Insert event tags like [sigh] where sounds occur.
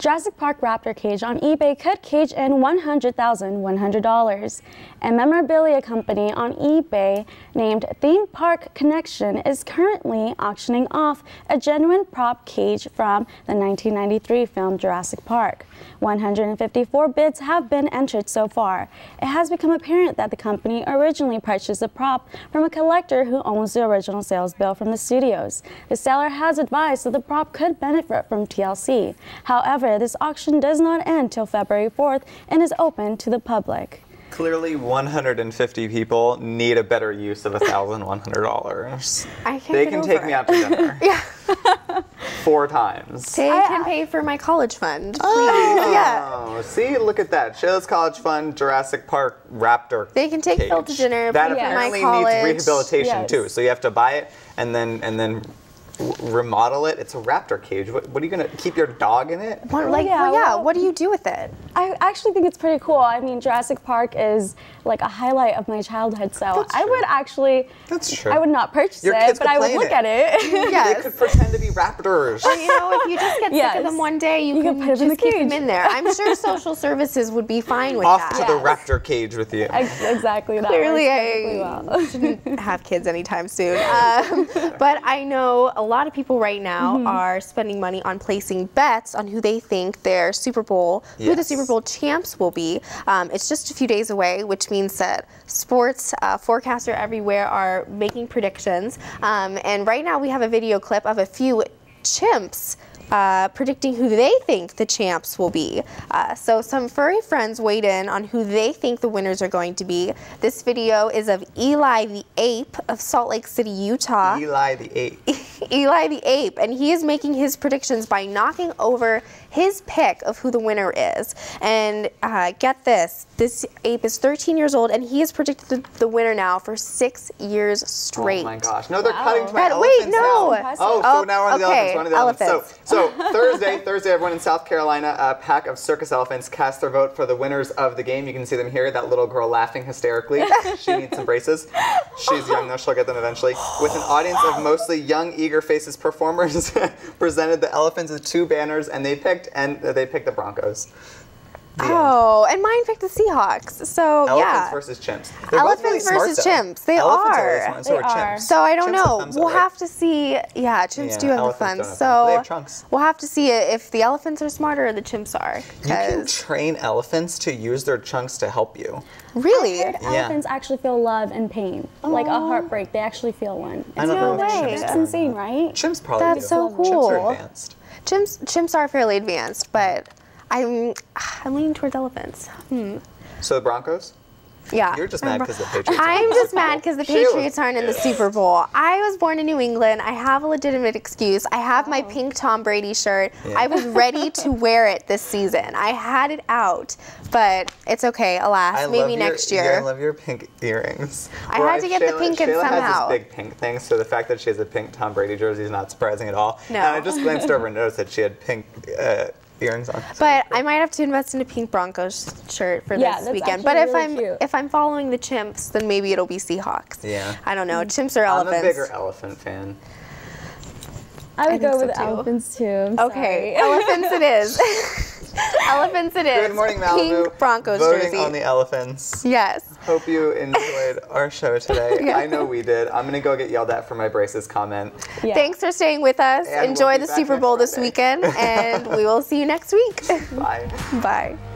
Jurassic Park Raptor cage on eBay could cage in $100,100. A memorabilia company on eBay named Theme Park Connection is currently auctioning off a genuine prop cage from the 1993 film Jurassic Park. 154 bids have been entered so far. It has become apparent that the company originally purchased the prop from a collector who owns the original sales bill from the studios. The seller has advised that the prop could benefit from TLC. However, this auction does not end till February 4th and is open to the public. Clearly, 150 people need a better use of $1,100. I can't They can take it. me out to dinner. [laughs] Yeah. Four times. They I- can pay for my college fund, please. Oh, Yeah. Oh, see, look at that. Shayla's College Fund, Jurassic Park, Raptor. They can take cage. Phil to dinner, That pay for my apparently college. needs rehabilitation Yes. too. So you have to buy it and then and then w- remodel it. It's a raptor cage. What, what are you gonna keep your dog in it? What, like, Yeah, well, yeah, what do you do with it? I actually think it's pretty cool. I mean, Jurassic Park is like a highlight of my childhood, so That's I true. would actually, That's true. I would not purchase Your it, but I would look it. at it. Yes. They [laughs] could pretend to be raptors. you know, if you just get sick of them one day, you, You can, can put 'em in just the keep them cage. in there. I'm sure [laughs] social services would be fine with Off that. Off to the raptor cage with you. Ex- exactly. That Clearly, works I perfectly well. [laughs] have kids anytime soon. Um, but I know a lot of people right now Mm-hmm. are spending money on placing bets on who they think their Super Bowl, who the Super Bowl champs will be. Um, it's just a few days away, which means that sports uh, forecaster everywhere are making predictions. Um, and right now, we have a video clip of a few chimps. Uh, predicting who they think the champs will be. Uh, so, some furry friends weighed in on who they think the winners are going to be. This video is of Eli the ape of Salt Lake City, Utah. Eli the ape. [laughs] Eli the ape, and he is making his predictions by knocking over his pick of who the winner is. And uh, get this this ape is 13 years old, and he has predicted the, the winner now for six years straight. Oh my gosh. No, they're Wow. cutting to my But elephants wait, no. now. Oh, so Oh, now we're on the okay, elephants. We're on the elephants. elephants. So, so Thursday, Thursday, everyone in South Carolina, a pack of circus elephants cast their vote for the winners of the game. You can see them here. That little girl laughing hysterically. [laughs] she needs some braces. She's young though. She'll get them eventually. With an audience of mostly young, eager faces, performers [laughs] presented the elephants with two banners, and they picked and they picked the Broncos. The end. Oh, and mine picked the Seahawks. So Elephants yeah. versus chimps. They're both Elephants really versus though. chimps. They Elephants are. really smart, so They are are. chimps. So I don't Chimps know. We'll up, right? have to see. Yeah, chimps Yeah, do have the fun. have So. They have trunks. we'll have to see if the elephants are smarter or the chimps are. You can train elephants to use their chunks to help you. really. I heard elephants actually feel love and pain, like a heartbreak. They actually feel one. I don't No know if way. chimps It's do. insane, right? Chimps probably That's do. so Chimps cool. are advanced. Chimps chimps are fairly advanced, but I'm [sighs] I'm leaning towards elephants. Hmm. So the Broncos? Yeah. You're just I'm mad 'cause the [laughs] Patriots aren't I'm in the just Super mad because the Patriots aren't in the Super Bowl. I was born in New England. I have a legitimate excuse. I have my pink Tom Brady shirt. Yeah. I was ready to [laughs] wear it this season. I had it out, but it's okay. Alas, I maybe love your- next Yeah, I love your pink earrings. I had to get the Shayla- pink in Shayla somehow. has this big pink thing, so the fact that she has a pink Tom Brady jersey is not surprising at all. No. And I just glanced over and noticed that she had pink uh, earrings on. But I might have to invest in a pink Broncos shirt for Yeah, this that's weekend. But if really I'm cute. if I'm following the chimps, then maybe it'll be Seahawks. Yeah. I don't know. Chimps or I'm elephants. a bigger elephant fan. I would I think go so with too. elephants too. I'm Okay, sorry. elephants it is. [laughs] [laughs] [laughs] elephants it is. Good morning, Malibu. Pink Broncos Voting jersey. on the elephants. yes. Hope you enjoyed [laughs] our show today. Yeah. I know we did. I'm gonna go get yelled at for my braces comment. Yeah. Thanks for staying with us. And we'll Enjoy the Super Bowl this Friday. weekend, and we will see you next week. [laughs] Bye. Bye.